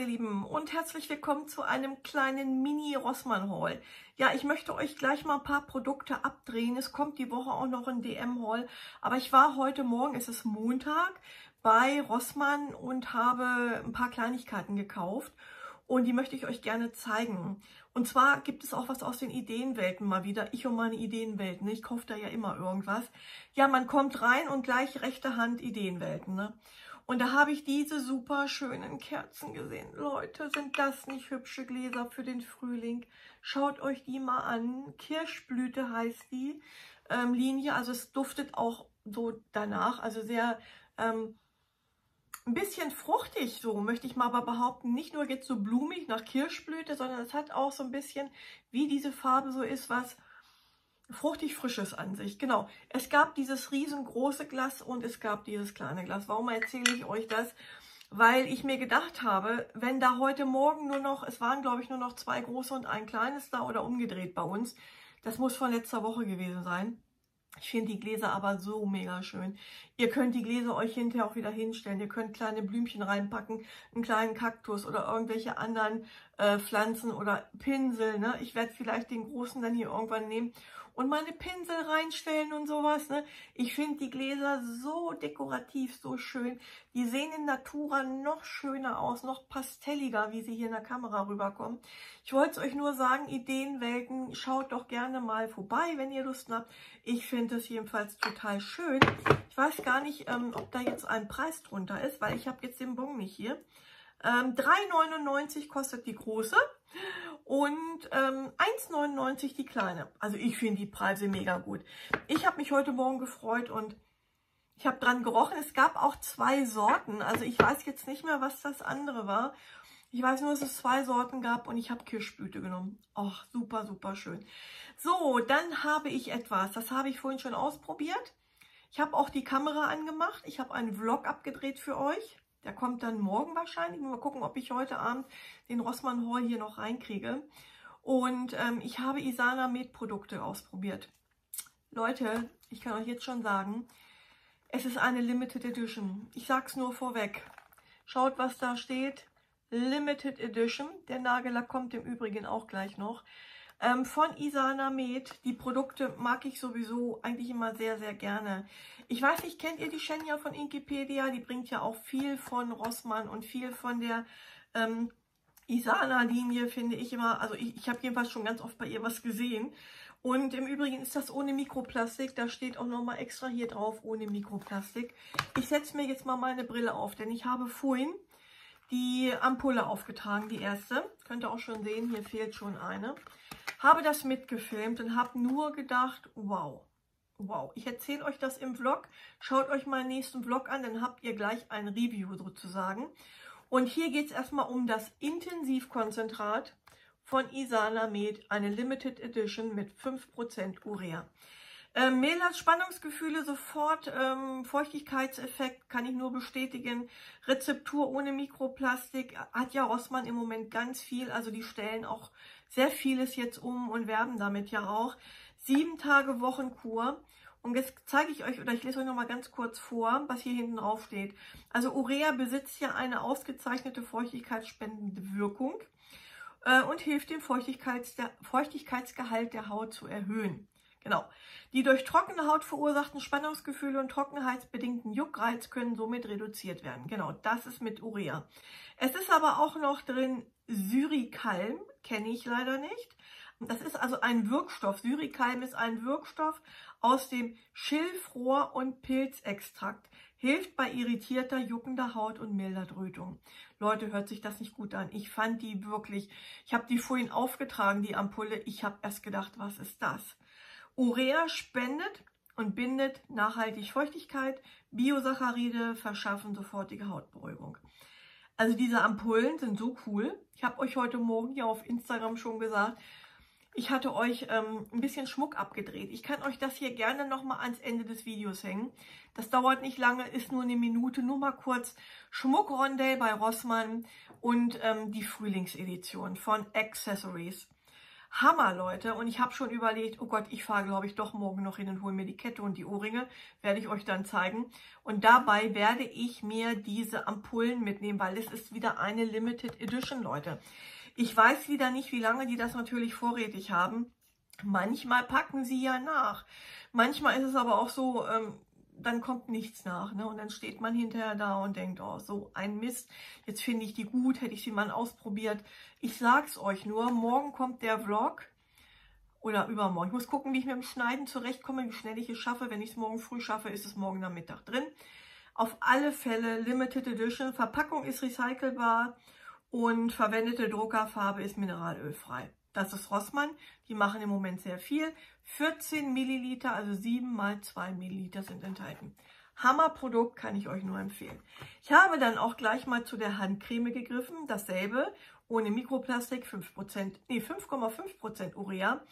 meine Lieben und herzlich willkommen zu einem kleinen Mini-Rossmann-Haul. Ja, ich möchte euch gleich mal ein paar Produkte abdrehen. Es kommt die Woche auch noch ein DM-Haul. Aber ich war heute Morgen, es ist Montag, bei Rossmann und habe ein paar Kleinigkeiten gekauft. Und die möchte ich euch gerne zeigen. Und zwar gibt es auch was aus den Ideenwelten mal wieder. Ich und meine Ideenwelten. Ich kaufe da ja immer irgendwas. Ja, man kommt rein und gleich rechte Hand Ideenwelten. Ne? Und da habe ich diese super schönen Kerzen gesehen. Leute, sind das nicht hübsche Gläser für den Frühling? Schaut euch die mal an. Kirschblüte heißt die ähm, Linie. Also es duftet auch so danach. Also sehr ähm, ein bisschen fruchtig, so möchte ich mal aber behaupten. Nicht nur jetzt so blumig nach Kirschblüte, sondern es hat auch so ein bisschen, wie diese Farbe so ist, was fruchtig Frisches an sich. Genau, es gab dieses riesengroße Glas und es gab dieses kleine Glas. Warum erzähle ich euch das? Weil ich mir gedacht habe, wenn da heute Morgen nur noch, es waren glaube ich nur noch zwei große und ein kleines da oder umgedreht bei uns. Das muss von letzter Woche gewesen sein. Ich finde die Gläser aber so mega schön. Ihr könnt die Gläser euch hinterher auch wieder hinstellen. Ihr könnt kleine Blümchen reinpacken, einen kleinen Kaktus oder irgendwelche anderen äh, Pflanzen oder Pinsel. Ne? Ich werde vielleicht den großen dann hier irgendwann nehmen und meine Pinsel reinstellen und sowas. Ne? Ich finde die Gläser so dekorativ, so schön. Die sehen in Natura noch schöner aus, noch pastelliger, wie sie hier in der Kamera rüberkommen. Ich wollte es euch nur sagen, Ideenwelten, schaut doch gerne mal vorbei, wenn ihr Lust habt. Ich finde es jedenfalls total schön. Ich weiß gar nicht, ähm, ob da jetzt ein Preis drunter ist, weil ich habe jetzt den Bon nicht hier. Ähm, 3,99 kostet die große und ähm, 1,99 die kleine. Also ich finde die Preise mega gut. Ich habe mich heute Morgen gefreut und ich habe dran gerochen. Es gab auch zwei Sorten. Also ich weiß jetzt nicht mehr, was das andere war. Ich weiß nur, dass es zwei Sorten gab und ich habe Kirschblüte genommen. Ach, super, super schön. So, dann habe ich etwas. Das habe ich vorhin schon ausprobiert. Ich habe auch die Kamera angemacht. Ich habe einen Vlog abgedreht für euch. Der kommt dann morgen wahrscheinlich. Mal gucken, ob ich heute Abend den Rossmann Hall hier noch reinkriege. Und ähm, ich habe Isana Med Produkte ausprobiert. Leute, ich kann euch jetzt schon sagen, es ist eine Limited Edition. Ich sag's nur vorweg. Schaut, was da steht. Limited Edition. Der Nagellack kommt im Übrigen auch gleich noch. Ähm, von Isana Med. Die Produkte mag ich sowieso eigentlich immer sehr, sehr gerne. Ich weiß nicht, kennt ihr die Shenya von Inkipedia? Die bringt ja auch viel von Rossmann und viel von der ähm, Isana-Linie, finde ich immer. Also ich, ich habe jedenfalls schon ganz oft bei ihr was gesehen. Und im Übrigen ist das ohne Mikroplastik. Da steht auch nochmal extra hier drauf, ohne Mikroplastik. Ich setze mir jetzt mal meine Brille auf, denn ich habe vorhin die Ampulle aufgetragen, die erste. Könnt ihr auch schon sehen, hier fehlt schon eine. Habe das mitgefilmt und habe nur gedacht, wow, wow. Ich erzähle euch das im Vlog. Schaut euch meinen nächsten Vlog an, dann habt ihr gleich ein Review sozusagen. Und hier geht es erstmal um das Intensivkonzentrat von Isana Med, eine Limited Edition mit 5% Urea. Ähm, Mehl hat Spannungsgefühle sofort, ähm, Feuchtigkeitseffekt kann ich nur bestätigen. Rezeptur ohne Mikroplastik hat ja Rossmann im Moment ganz viel, also die stellen auch sehr vieles jetzt um und werben damit ja auch. Sieben Tage Wochenkur. Und jetzt zeige ich euch, oder ich lese euch noch mal ganz kurz vor, was hier hinten drauf steht. Also Urea besitzt ja eine ausgezeichnete feuchtigkeitsspendende Wirkung äh, und hilft dem Feuchtigkeits der, Feuchtigkeitsgehalt der Haut zu erhöhen. Genau. Die durch trockene Haut verursachten Spannungsgefühle und trockenheitsbedingten Juckreiz können somit reduziert werden. Genau, das ist mit Urea. Es ist aber auch noch drin Syrikalm, kenne ich leider nicht. Das ist also ein Wirkstoff. Syrikalm ist ein Wirkstoff aus dem Schilfrohr- und Pilzextrakt. Hilft bei irritierter, juckender Haut und milder Drötung. Leute, hört sich das nicht gut an. Ich fand die wirklich, ich habe die vorhin aufgetragen, die Ampulle. Ich habe erst gedacht, was ist das? Urea spendet und bindet nachhaltig Feuchtigkeit. Biosaccharide verschaffen sofortige Hautberuhigung. Also diese Ampullen sind so cool. Ich habe euch heute Morgen ja auf Instagram schon gesagt, ich hatte euch ähm, ein bisschen Schmuck abgedreht. Ich kann euch das hier gerne nochmal ans Ende des Videos hängen. Das dauert nicht lange, ist nur eine Minute. Nur mal kurz Schmuckrondell bei Rossmann und ähm, die Frühlingsedition von Accessories. Hammer, Leute. Und ich habe schon überlegt, oh Gott, ich fahre, glaube ich, doch morgen noch hin und hole mir die Kette und die Ohrringe. Werde ich euch dann zeigen. Und dabei werde ich mir diese Ampullen mitnehmen, weil es ist wieder eine Limited Edition, Leute. Ich weiß wieder nicht, wie lange die das natürlich vorrätig haben. Manchmal packen sie ja nach. Manchmal ist es aber auch so, ähm, dann kommt nichts nach. Ne? Und dann steht man hinterher da und denkt, oh, so ein Mist. Jetzt finde ich die gut, hätte ich sie mal ausprobiert. Ich sag's euch nur, morgen kommt der Vlog. Oder übermorgen. Ich muss gucken, wie ich mit dem Schneiden zurechtkomme, wie schnell ich es schaffe. Wenn ich es morgen früh schaffe, ist es morgen am Mittag drin. Auf alle Fälle Limited Edition. Verpackung ist recycelbar und verwendete Druckerfarbe ist mineralölfrei. Das ist Rossmann. Die machen im Moment sehr viel. 14 Milliliter, also 7 mal 2 Milliliter sind enthalten. Hammerprodukt, kann ich euch nur empfehlen. Ich habe dann auch gleich mal zu der Handcreme gegriffen. Dasselbe, ohne Mikroplastik, 5%, nee, 5,5% Urea.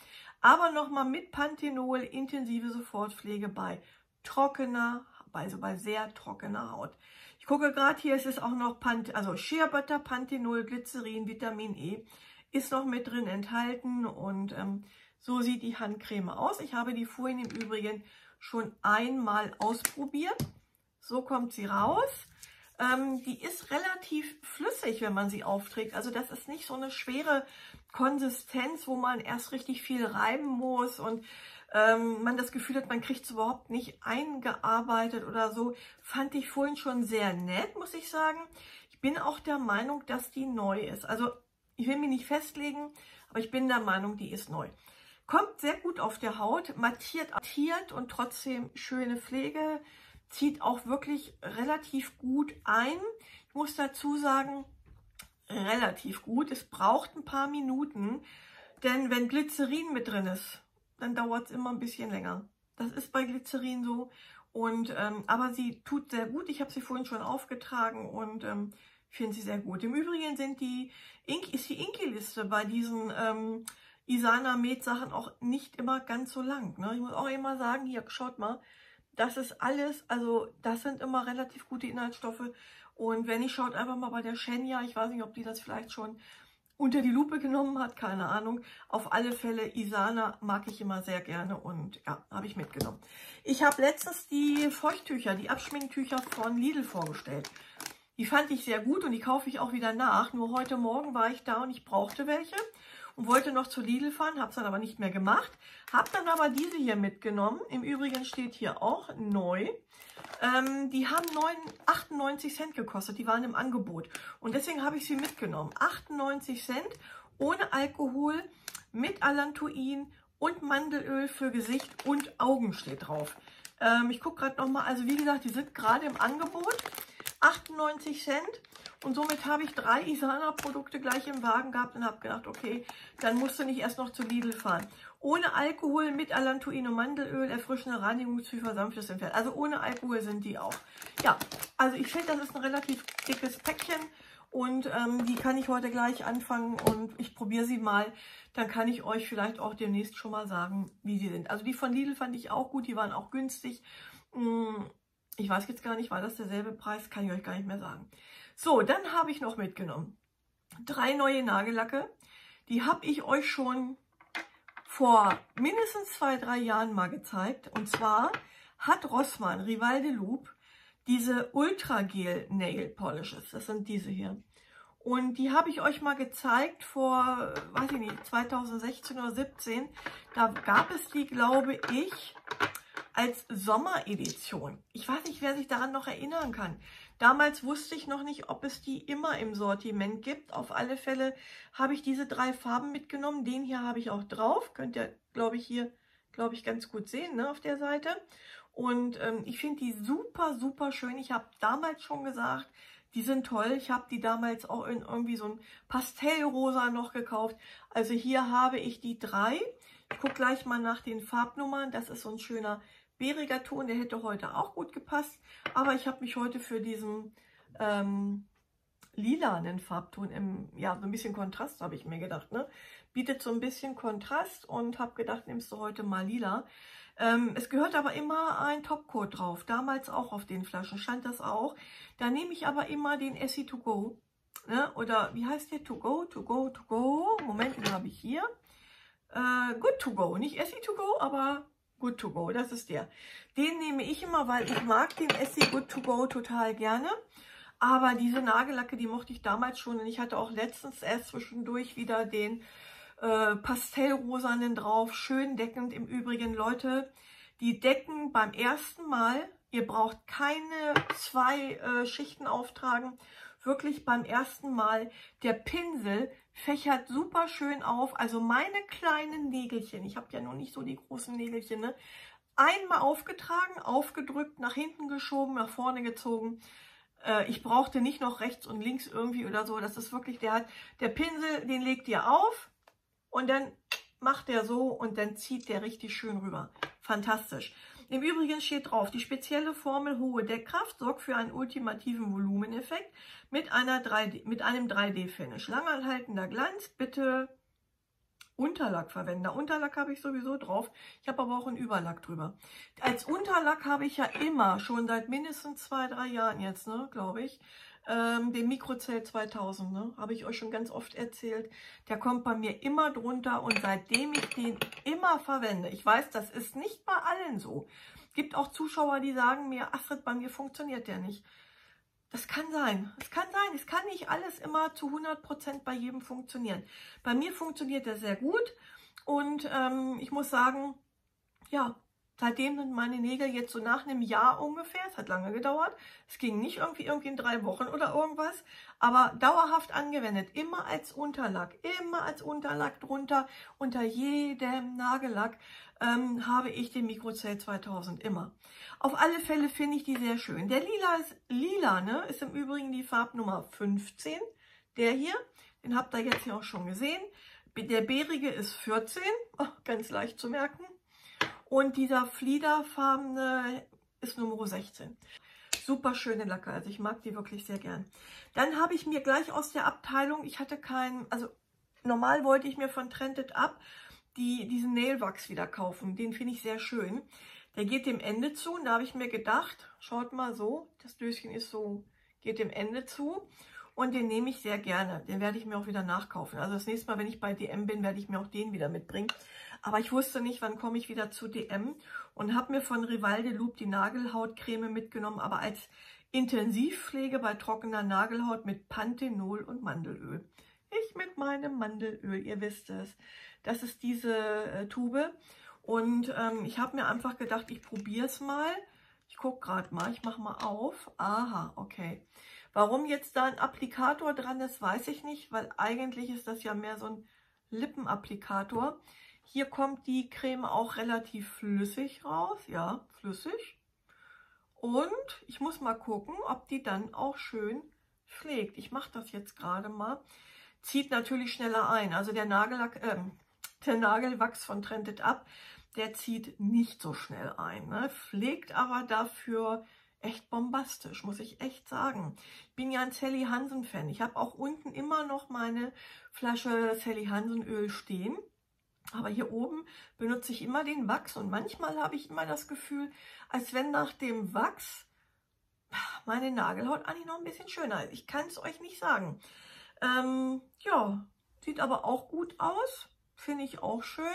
Aber nochmal mit Panthenol, intensive Sofortpflege bei trockener, also bei sehr trockener Haut. Ich gucke gerade hier, es ist auch noch Pant also Shea Butter, Panthenol, Glycerin, Vitamin E ist noch mit drin enthalten und ähm, so sieht die Handcreme aus. Ich habe die vorhin im Übrigen schon einmal ausprobiert. So kommt sie raus. Ähm, die ist relativ flüssig, wenn man sie aufträgt. Also das ist nicht so eine schwere Konsistenz, wo man erst richtig viel reiben muss und ähm, man das Gefühl hat, man kriegt es überhaupt nicht eingearbeitet oder so. Fand ich vorhin schon sehr nett, muss ich sagen. Ich bin auch der Meinung, dass die neu ist. Also ich will mich nicht festlegen, aber ich bin der Meinung, die ist neu. Kommt sehr gut auf der Haut, mattiert, mattiert und trotzdem schöne Pflege. Zieht auch wirklich relativ gut ein. Ich muss dazu sagen, relativ gut. Es braucht ein paar Minuten, denn wenn Glycerin mit drin ist, dann dauert es immer ein bisschen länger. Das ist bei Glycerin so. Und ähm, aber sie tut sehr gut. Ich habe sie vorhin schon aufgetragen und ähm, finde sie sehr gut. Im Übrigen sind die Ink, ist die Inki-Liste bei diesen ähm, Isana Med Sachen auch nicht immer ganz so lang. Ne? Ich muss auch immer sagen, hier, schaut mal, das ist alles, also das sind immer relativ gute Inhaltsstoffe. Und wenn ich schaut einfach mal bei der Shenya, ich weiß nicht, ob die das vielleicht schon unter die Lupe genommen hat, keine Ahnung. Auf alle Fälle, Isana mag ich immer sehr gerne und ja, habe ich mitgenommen. Ich habe letztens die Feuchttücher, die Abschminktücher von Lidl vorgestellt. Die fand ich sehr gut und die kaufe ich auch wieder nach. Nur heute Morgen war ich da und ich brauchte welche und wollte noch zu Lidl fahren, habe es dann aber nicht mehr gemacht. Habe dann aber diese hier mitgenommen. Im Übrigen steht hier auch neu. Ähm, die haben 9, 98 Cent gekostet, die waren im Angebot. Und deswegen habe ich sie mitgenommen. 98 Cent ohne Alkohol, mit Allantoin und Mandelöl für Gesicht und Augen steht drauf. Ähm, ich gucke gerade nochmal, also wie gesagt, die sind gerade im Angebot. 98 Cent. Und somit habe ich drei Isana-Produkte gleich im Wagen gehabt und habe gedacht, okay, dann musst du nicht erst noch zu Lidl fahren. Ohne Alkohol, mit Allantoin und Mandelöl, erfrischende Reinigungszyfer, sanftes Entfernen. Also ohne Alkohol sind die auch. Ja, also ich finde, das ist ein relativ dickes Päckchen. Und ähm, die kann ich heute gleich anfangen und ich probiere sie mal. Dann kann ich euch vielleicht auch demnächst schon mal sagen, wie sie sind. Also die von Lidl fand ich auch gut, die waren auch günstig. Ich weiß jetzt gar nicht, war das derselbe Preis? Kann ich euch gar nicht mehr sagen. So, dann habe ich noch mitgenommen drei neue Nagellacke. Die habe ich euch schon vor mindestens zwei, drei Jahren mal gezeigt. Und zwar hat Rossmann Rival de Loop diese Ultra Gel Nail Polishes. Das sind diese hier. Und die habe ich euch mal gezeigt vor, weiß ich nicht, 2016 oder 17. Da gab es die, glaube ich, als Sommeredition. Ich weiß nicht, wer sich daran noch erinnern kann. Damals wusste ich noch nicht, ob es die immer im Sortiment gibt. Auf alle Fälle habe ich diese drei Farben mitgenommen. Den hier habe ich auch drauf. Könnt ihr, glaube ich, hier, glaube ich, ganz gut sehen ne, auf der Seite. Und ähm, ich finde die super, super schön. Ich habe damals schon gesagt, die sind toll. Ich habe die damals auch in irgendwie so ein Pastellrosa noch gekauft. Also hier habe ich die drei. Ich gucke gleich mal nach den Farbnummern. Das ist so ein schöner bäriger Ton, der hätte heute auch gut gepasst. Aber ich habe mich heute für diesen ähm, lilanen Farbton, im, ja, so ein bisschen Kontrast, habe ich mir gedacht, ne? Bietet so ein bisschen Kontrast und habe gedacht, nimmst du heute mal lila. Ähm, es gehört aber immer ein Topcoat drauf. Damals auch auf den Flaschen stand das auch. Da nehme ich aber immer den Essie to go. Ne? Oder wie heißt der? To go, to go, to go. Moment, den habe ich hier. Äh, Good to Go. Nicht Essie to Go, aber Good to Go. Das ist der. Den nehme ich immer, weil ich mag den Essie Good to Go total gerne. Aber diese Nagellacke, die mochte ich damals schon. Und ich hatte auch letztens erst zwischendurch wieder den äh, Pastellrosanen drauf. Schön deckend im Übrigen. Leute, die decken beim ersten Mal. Ihr braucht keine zwei äh, Schichten auftragen. Wirklich beim ersten Mal. Der Pinsel fächert super schön auf. Also meine kleinen Nägelchen, ich habe ja noch nicht so die großen Nägelchen, ne? einmal aufgetragen, aufgedrückt, nach hinten geschoben, nach vorne gezogen. Äh, ich brauchte nicht noch rechts und links irgendwie oder so. Das ist wirklich, der hat, der Pinsel, den legt ihr auf und dann macht er so und dann zieht der richtig schön rüber. Fantastisch. Im Übrigen steht drauf, die spezielle Formel hohe Deckkraft sorgt für einen ultimativen Volumeneffekt mit, einer 3D, mit einem 3D-Finish. Langanhaltender Glanz, bitte Unterlack verwenden. Unterlack habe ich sowieso drauf. Ich habe aber auch einen Überlack drüber. Als Unterlack habe ich ja immer, schon seit mindestens zwei, drei Jahren jetzt, ne, glaube ich, ähm, den Mikrozell 2000, ne, habe ich euch schon ganz oft erzählt. Der kommt bei mir immer drunter und seitdem ich den immer verwende, ich weiß, das ist nicht bei allen so. Gibt auch Zuschauer, die sagen mir, Astrid, bei mir funktioniert der nicht. Das kann sein. Es kann sein. Es kann nicht alles immer zu 100% bei jedem funktionieren. Bei mir funktioniert er sehr gut. Und ähm, ich muss sagen, ja, seitdem sind meine Nägel jetzt so nach einem Jahr ungefähr, es hat lange gedauert, es ging nicht irgendwie, irgendwie in drei Wochen oder irgendwas, aber dauerhaft angewendet, immer als Unterlack, immer als Unterlack drunter, unter jedem Nagellack ähm, habe ich den Mikrocell 2000 immer. Auf alle Fälle finde ich die sehr schön. Der lila ist lila, ne? Ist im Übrigen die Farbnummer 15. Der hier, den habt ihr jetzt hier auch schon gesehen. Der bärige ist 14, oh, ganz leicht zu merken. Und dieser fliederfarbene ist Nummer 16. Super schöne Lacke, also ich mag die wirklich sehr gern. Dann habe ich mir gleich aus der Abteilung, ich hatte keinen, also normal wollte ich mir von Trended Up die, diesen Nailwachs wieder kaufen. Den finde ich sehr schön. Der geht dem Ende zu und da habe ich mir gedacht, schaut mal so, das Döschen ist so, geht dem Ende zu und den nehme ich sehr gerne. Den werde ich mir auch wieder nachkaufen. Also das nächste Mal, wenn ich bei DM bin, werde ich mir auch den wieder mitbringen. Aber ich wusste nicht, wann komme ich wieder zu DM und habe mir von Rivalde Loop die Nagelhautcreme mitgenommen, aber als Intensivpflege bei trockener Nagelhaut mit Panthenol und Mandelöl. Ich mit meinem Mandelöl, ihr wisst es. Das ist diese äh, Tube. Und ähm, ich habe mir einfach gedacht, ich probiere es mal. Ich gucke gerade mal, ich mache mal auf. Aha, okay. Warum jetzt da ein Applikator dran ist, weiß ich nicht, weil eigentlich ist das ja mehr so ein Lippenapplikator. Hier kommt die Creme auch relativ flüssig raus. Ja, flüssig. Und ich muss mal gucken, ob die dann auch schön pflegt. Ich mache das jetzt gerade mal. Zieht natürlich schneller ein. Also der Nagellack, äh, der Nagelwachs von Trended Up, der zieht nicht so schnell ein, ne? pflegt aber dafür echt bombastisch, muss ich echt sagen. Ich bin ja ein Sally Hansen Fan. Ich habe auch unten immer noch meine Flasche Sally Hansen Öl stehen. Aber hier oben benutze ich immer den Wachs und manchmal habe ich immer das Gefühl, als wenn nach dem Wachs meine Nagelhaut eigentlich noch ein bisschen schöner ist. Ich kann es euch nicht sagen. Ähm, ja, sieht aber auch gut aus. Finde ich auch schön.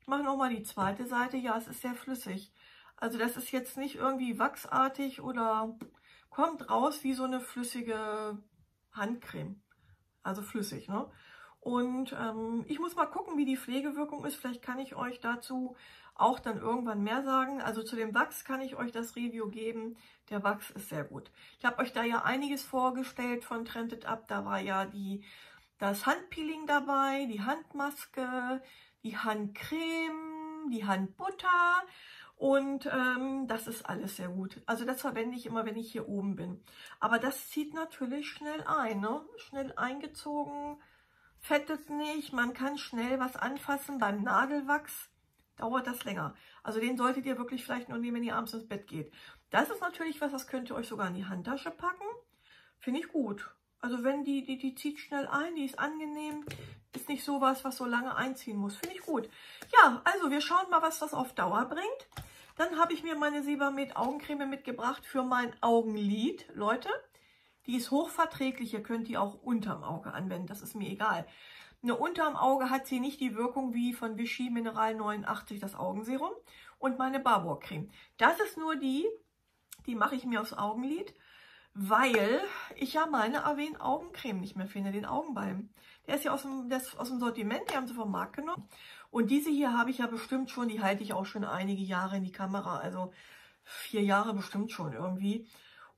Ich mache nochmal die zweite Seite. Ja, es ist sehr flüssig. Also das ist jetzt nicht irgendwie wachsartig oder kommt raus wie so eine flüssige Handcreme. Also flüssig, ne? Und ähm, ich muss mal gucken, wie die Pflegewirkung ist. Vielleicht kann ich euch dazu auch dann irgendwann mehr sagen. Also zu dem Wachs kann ich euch das Review geben. Der Wachs ist sehr gut. Ich habe euch da ja einiges vorgestellt von Trended Up. Da war ja die das Handpeeling dabei, die Handmaske, die Handcreme, die Handbutter und ähm, das ist alles sehr gut. Also das verwende ich immer, wenn ich hier oben bin. Aber das zieht natürlich schnell ein, ne? schnell eingezogen, fettet nicht, man kann schnell was anfassen. Beim Nagelwachs dauert das länger. Also den solltet ihr wirklich vielleicht nur nehmen, wenn ihr abends ins Bett geht. Das ist natürlich was, das könnt ihr euch sogar in die Handtasche packen. Finde ich gut. Also wenn die, die, die zieht schnell ein, die ist angenehm, ist nicht sowas, was so lange einziehen muss. Finde ich gut. Ja, also wir schauen mal, was das auf Dauer bringt. Dann habe ich mir meine Sebamed Augencreme mitgebracht für mein Augenlid. Leute, die ist hochverträglich. Ihr könnt die auch unterm Auge anwenden. Das ist mir egal. Eine unterm Auge hat sie nicht die Wirkung wie von Vichy Mineral 89 das Augenserum und meine Barbour Creme. Das ist nur die, die mache ich mir aufs Augenlid, weil ich ja meine Aven Augencreme nicht mehr finde, den Augenbalm. Der ist ja aus dem, ist aus dem Sortiment, die haben sie vom Markt genommen. Und diese hier habe ich ja bestimmt schon, die halte ich auch schon einige Jahre in die Kamera, also vier Jahre bestimmt schon irgendwie.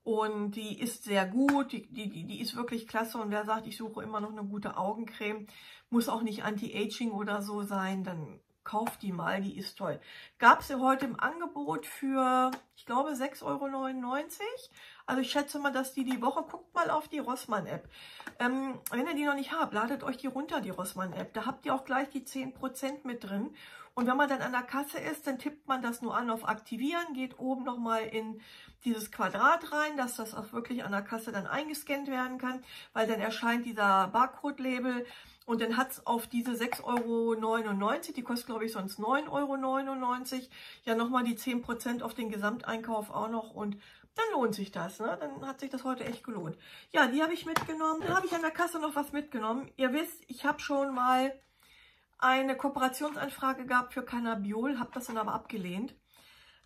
Und die ist sehr gut, die, die, die ist wirklich klasse. Und wer sagt, ich suche immer noch eine gute Augencreme, muss auch nicht Anti-Aging oder so sein, dann kauft die mal, die ist toll. Gab sie heute im Angebot für, ich glaube, 6,99 Euro. Also ich schätze mal, dass die die Woche, guckt mal auf die Rossmann-App. Ähm, wenn ihr die noch nicht habt, ladet euch die runter, die Rossmann-App. Da habt ihr auch gleich die 10% mit drin. Und wenn man dann an der Kasse ist, dann tippt man das nur an auf Aktivieren, geht oben nochmal in dieses Quadrat rein, dass das auch wirklich an der Kasse dann eingescannt werden kann, weil dann erscheint dieser Barcode-Label und dann hat es auf diese 6,99 Euro, die kostet glaube ich sonst 9,99 Euro, ja nochmal die 10% auf den Gesamteinkauf auch noch und dann lohnt sich das. Ne? Dann hat sich das heute echt gelohnt. Ja, die habe ich mitgenommen. Dann habe ich an der Kasse noch was mitgenommen. Ihr wisst, ich habe schon mal eine Kooperationsanfrage gehabt für Cannabiol, habe das dann aber abgelehnt.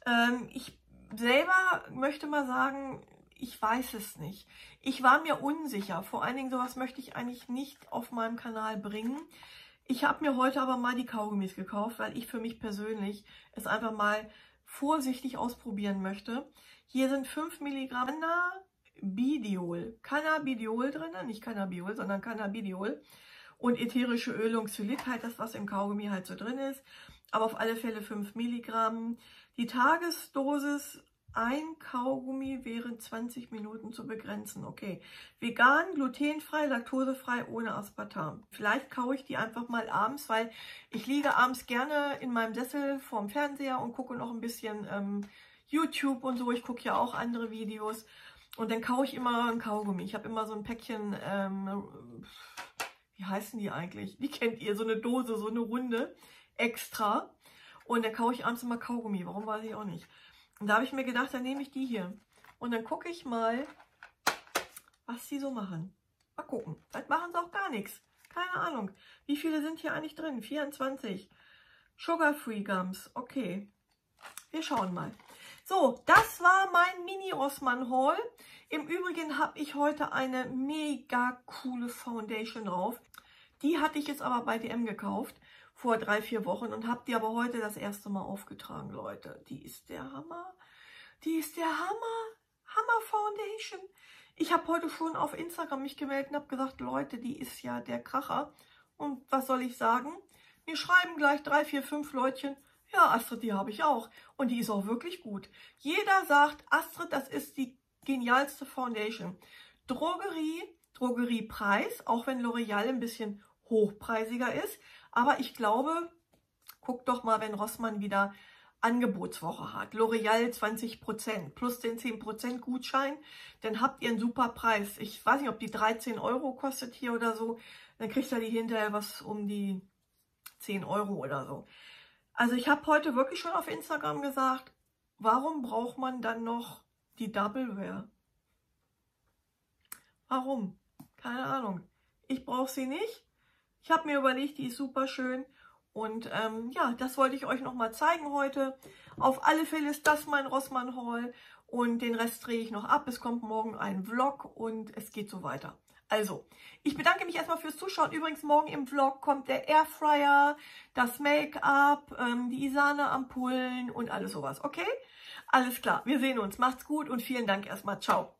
Ähm, ich selber möchte mal sagen, ich weiß es nicht. Ich war mir unsicher. Vor allen Dingen sowas möchte ich eigentlich nicht auf meinem Kanal bringen. Ich habe mir heute aber mal die Kaugummis gekauft, weil ich für mich persönlich es einfach mal vorsichtig ausprobieren möchte. Hier sind 5 Milligramm Cannabidiol. Cannabidiol drin, nicht Cannabiol, sondern Cannabidiol. Und ätherische Öle und Xylit, halt das, was im Kaugummi halt so drin ist. Aber auf alle Fälle 5 Milligramm. Die Tagesdosis ein Kaugummi während 20 Minuten zu begrenzen. Okay. Vegan, glutenfrei, laktosefrei, ohne Aspartam. Vielleicht kaue ich die einfach mal abends, weil ich liege abends gerne in meinem Sessel vorm Fernseher und gucke noch ein bisschen ähm, YouTube und so. Ich gucke ja auch andere Videos. Und dann kaue ich immer ein Kaugummi. Ich habe immer so ein Päckchen, ähm, wie heißen die eigentlich? Die kennt ihr, so eine Dose, so eine Runde extra. Und dann kaue ich abends immer Kaugummi. Warum weiß ich auch nicht. Und da habe ich mir gedacht, dann nehme ich die hier. Und dann gucke ich mal, was sie so machen. Mal gucken. Vielleicht machen sie auch gar nichts. Keine Ahnung. Wie viele sind hier eigentlich drin? 24. Sugar-Free Gums. Okay. Wir schauen mal. So, das war mein Mini-Rossmann-Haul. Im Übrigen habe ich heute eine mega coole Foundation drauf. Die hatte ich jetzt aber bei DM gekauft vor drei, vier Wochen und habe die aber heute das erste Mal aufgetragen, Leute. Die ist der Hammer. Die ist der Hammer. Hammer Foundation. Ich habe heute schon auf Instagram mich gemeldet und habe gesagt, Leute, die ist ja der Kracher. Und was soll ich sagen? Mir schreiben gleich drei, vier, fünf Leutchen, ja, Astrid, die habe ich auch. Und die ist auch wirklich gut. Jeder sagt, Astrid, das ist die genialste Foundation. Drogerie, Drogeriepreis, auch wenn L'Oreal ein bisschen hochpreisiger ist. Aber ich glaube, guckt doch mal, wenn Rossmann wieder Angebotswoche hat. L'Oreal 20% plus den 10% Gutschein, dann habt ihr einen super Preis. Ich weiß nicht, ob die 13 Euro kostet hier oder so. Dann kriegt ihr die hinterher was um die 10 Euro oder so. Also ich habe heute wirklich schon auf Instagram gesagt, warum braucht man dann noch die Double Wear? Warum? Keine Ahnung. Ich brauche sie nicht. Ich habe mir überlegt, die ist super schön. Und ähm, ja, das wollte ich euch nochmal zeigen heute. Auf alle Fälle ist das mein Rossmann Haul. Und den Rest drehe ich noch ab. Es kommt morgen ein Vlog und es geht so weiter. Also, ich bedanke mich erstmal fürs Zuschauen. Übrigens, morgen im Vlog kommt der Airfryer, das Make-up, ähm, die Isane-Ampullen und alles sowas. Okay? Alles klar. Wir sehen uns. Macht's gut und vielen Dank erstmal. Ciao.